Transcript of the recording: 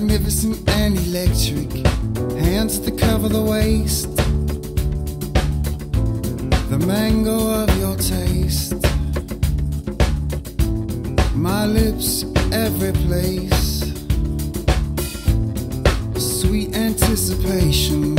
magnificent and electric, hands to cover the waist, the mango of your taste. My lips every place, sweet anticipation.